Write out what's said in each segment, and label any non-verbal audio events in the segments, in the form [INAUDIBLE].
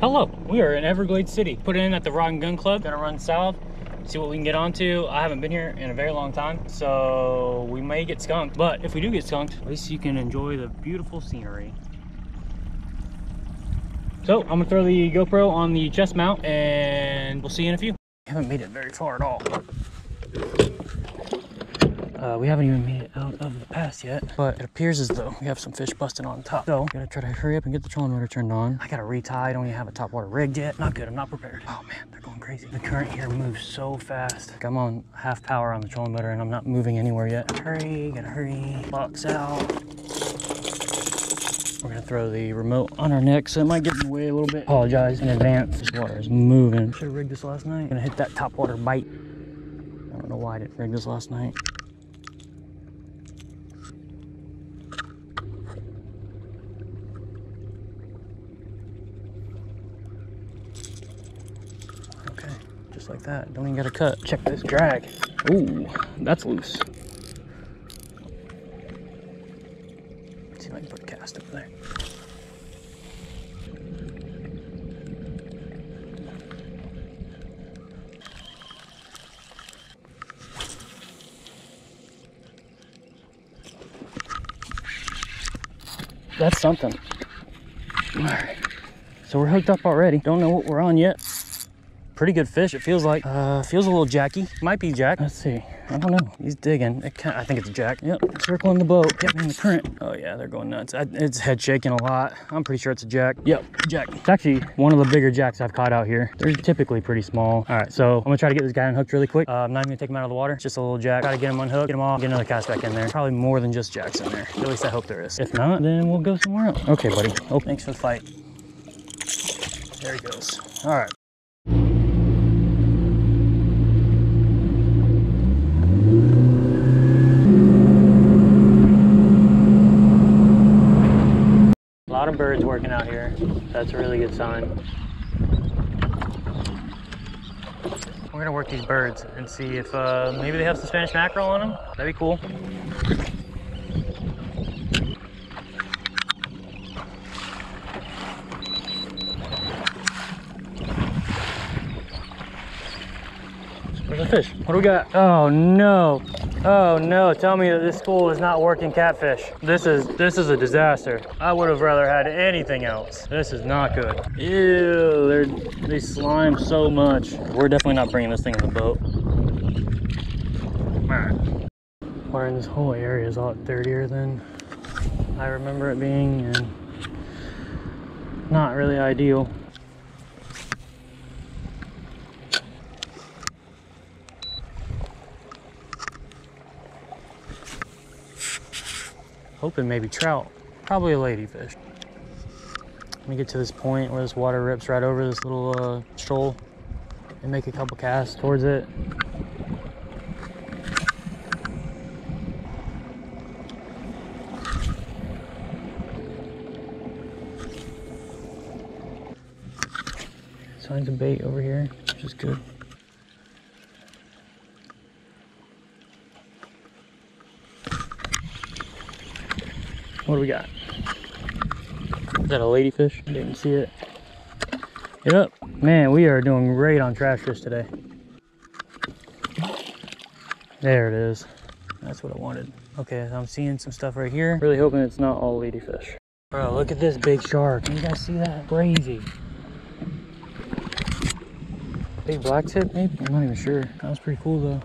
Hello, we are in Everglades City. Put in at the Rod and Gun Club. Gonna run south, see what we can get onto. I haven't been here in a very long time, so we may get skunked. But if we do get skunked, at least you can enjoy the beautiful scenery. So I'm gonna throw the GoPro on the chest mount and we'll see you in a few. haven't made it very far at all. Uh, we haven't even made it out of the pass yet, but it appears as though we have some fish busting on top. So, gotta try to hurry up and get the trolling motor turned on. I gotta retie, I don't even have a top water rigged yet. Not good, I'm not prepared. Oh man, they're going crazy. The current here moves so fast. Like I'm on half power on the trolling motor and I'm not moving anywhere yet. Hurry, gotta hurry. Box out. We're gonna throw the remote on our neck, so it might get in the way a little bit. Apologize in advance. This water is moving. Should have rigged this last night. Gonna hit that top water bite. I don't know why I didn't rig this last night. Okay, just like that. Don't even gotta cut. Check this drag. Ooh, that's loose. see if I can put a cast over there. That's something. All right. So we're hooked up already. Don't know what we're on yet. Pretty good fish, it feels like. Uh, feels a little jacky. Might be jack. Let's see. I don't know. He's digging. I think it's a jack. Yep. Circling the boat. Getting in the current. Oh yeah, they're going nuts. I, it's head shaking a lot. I'm pretty sure it's a jack. Yep, jack. It's actually one of the bigger jacks I've caught out here. They're typically pretty small. All right, so I'm gonna try to get this guy unhooked really quick. Uh, I'm not even gonna take him out of the water. Just a little jack. Gotta get him unhooked, get him off, get another cast back in there. Probably more than just jacks in there. At least I hope there is. If not, then we'll go somewhere else. Okay, buddy. Oh, thanks for the fight. There he goes. All right. Lot of birds working out here. That's a really good sign. We're gonna work these birds and see if uh, maybe they have some Spanish mackerel on them. That'd be cool. Where's the fish? What do we got? Oh no. Oh no, tell me that this school is not working catfish. This is this is a disaster. I would have rather had anything else. This is not good. Ew, they're, they slime so much. We're definitely not bringing this thing in the boat. Alright. Water in this whole area is a lot dirtier than I remember it being and not really ideal. Hoping maybe trout, probably a ladyfish. Let me get to this point where this water rips right over this little uh, shoal and make a couple casts towards it. Signs of bait over here, which is good. What do we got? Is that a ladyfish? I didn't see it. Yep. Man, we are doing great on trash fish today. There it is. That's what I wanted. Okay, I'm seeing some stuff right here. Really hoping it's not all ladyfish. Bro, look at this big shark. Can you guys see that? Crazy. Big black tip, maybe? I'm not even sure. That was pretty cool though.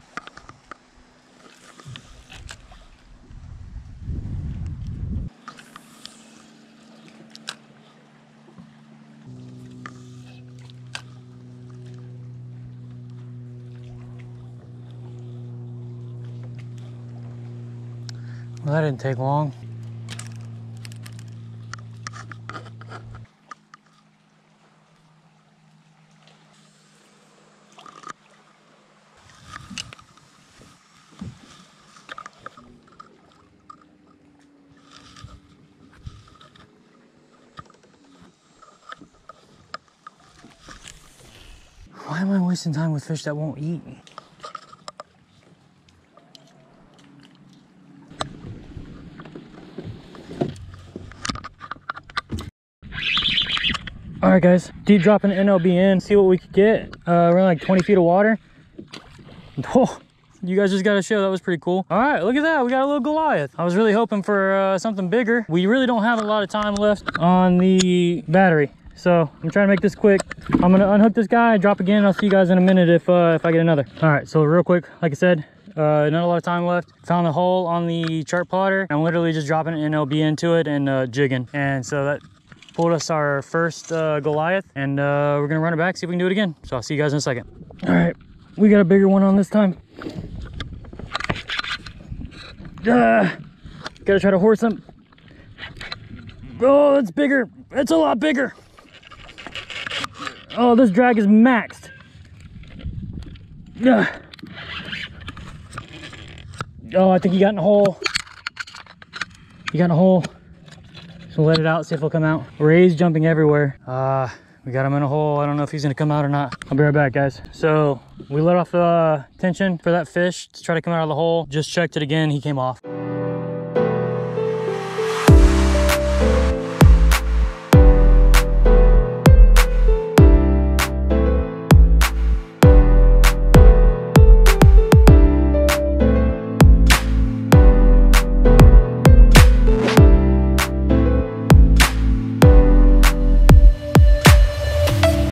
Well, that didn't take long. Why am I wasting time with fish that won't eat? All right, guys, deep dropping NLBN, see what we could get. Uh, around like 20 feet of water. [LAUGHS] Oh, you guys just got to show that was pretty cool. All right, look at that. We got a little Goliath. I was really hoping for uh, something bigger. We really don't have a lot of time left on the battery. So I'm trying to make this quick. I'm gonna unhook this guy, drop again. I'll see you guys in a minute if uh, if I get another. All right, so real quick, like I said, uh, not a lot of time left. Found a hole on the chart plotter. I'm literally just dropping an NLB into it and uh, jigging. And so that pulled us our first uh, Goliath and uh, we're gonna run it back, see if we can do it again. So I'll see you guys in a second. All right, we got a bigger one on this time. Uh, gotta try to horse him. Oh, it's bigger. It's a lot bigger. Oh, this drag is maxed. Ugh. Oh, I think he got in a hole. He got in a hole. Let it out, see if he'll come out. Ray's jumping everywhere. Uh, we got him in a hole. I don't know if he's gonna come out or not. I'll be right back, guys. So we let off the uh, tension for that fish to try to come out of the hole. Just checked it again, he came off.